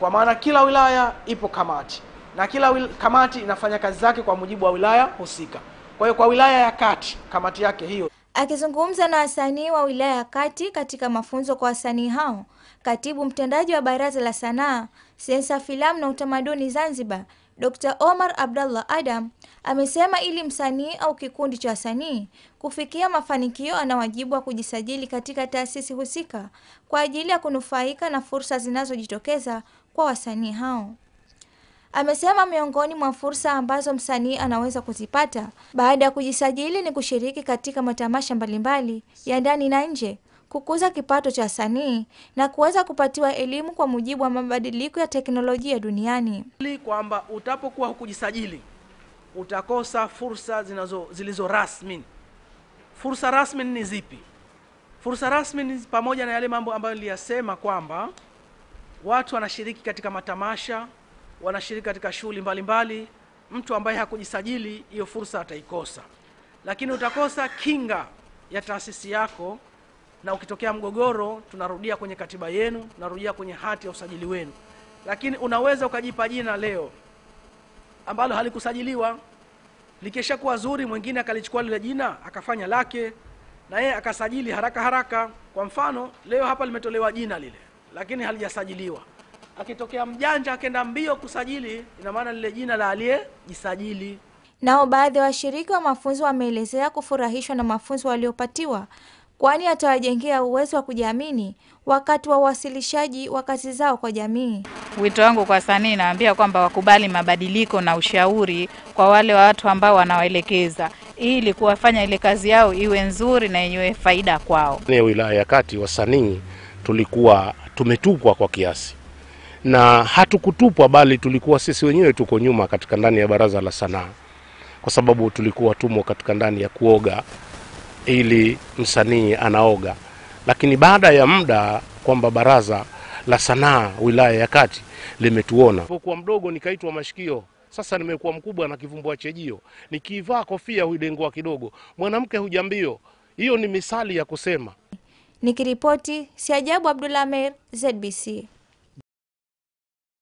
kwa maana kila wilaya ipo kamati na kila wil, kamati inafanya kazi zake kwa mujibu wa wilaya husika. Kwa hiyo kwa wilaya ya Kati kamati yake hiyo Akizungumza na wasanii wa wilaya ya Kati katika mafunzo kwa wasanii hao, katibu mtendaji wa Baraza la Sanaa, Sensa, Filamu na Utamaduni Zanzibar, Dr. Omar Abdallah Adam amesema ili msanii au kikundi cha wasanii kufikia mafanikio ana wajibu wa kujisajili katika taasisi husika kwa ajili ya kunufaika na fursa zinazojitokeza kwa wasanii hao. Amesema miongoni mwa fursa ambazo msanii anaweza kuzipata baada ya kujisajili ni kushiriki katika matamasha mbalimbali ya ndani na nje, kukuza kipato cha wasanii na kuweza kupatiwa elimu kwa mujibu wa mabadiliko ya teknolojia duniani. kwamba utapokuwa hukujisajili utakosa fursa zinazo zilizo rasmi. Fursa rasmi ni zipi? Fursa rasmi ni pamoja na yale mambo ambayo niliyasema kwamba watu wanashiriki katika matamasha, wanashiriki katika shughuli mbalimbali. Mtu ambaye hakujisajili, hiyo fursa ataikosa, lakini utakosa kinga ya taasisi yako, na ukitokea mgogoro, tunarudia kwenye katiba yenu, tunarudia kwenye hati ya usajili wenu, lakini unaweza ukajipa jina leo ambalo halikusajiliwa likishakuwa zuri, mwingine akalichukua lile jina akafanya lake na yeye akasajili haraka haraka. Kwa mfano, leo hapa limetolewa jina lile, lakini halijasajiliwa. Akitokea mjanja akenda mbio kusajili, ina maana lile jina la aliyejisajili. Nao baadhi ya washiriki wa mafunzo wameelezea kufurahishwa na mafunzo waliopatiwa, kwani atawajengea uwezo wa kujiamini wakati wa uwasilishaji wa kazi zao kwa jamii. Wito wangu kwa wasanii, naambia kwamba wakubali mabadiliko na ushauri kwa wale watu ambao wanawaelekeza, ili kuwafanya ile kazi yao iwe nzuri na yenye faida kwao. ya wilaya ya Kati wasanii tulikuwa tumetupwa kwa kiasi, na hatukutupwa bali tulikuwa sisi wenyewe tuko nyuma katika ndani ya baraza la sanaa, kwa sababu tulikuwa tumo katika ndani ya kuoga, ili msanii anaoga. Lakini baada ya muda kwamba baraza la sanaa wilaya ya Kati limetuona, nilipokuwa mdogo nikaitwa mashikio. Sasa nimekuwa mkubwa na kivumbua chejio, nikivaa kofia huidengua kidogo, mwanamke hujambio. Hiyo ni misali ya kusema Nikiripoti si ajabu Abdullah Mer, ZBC.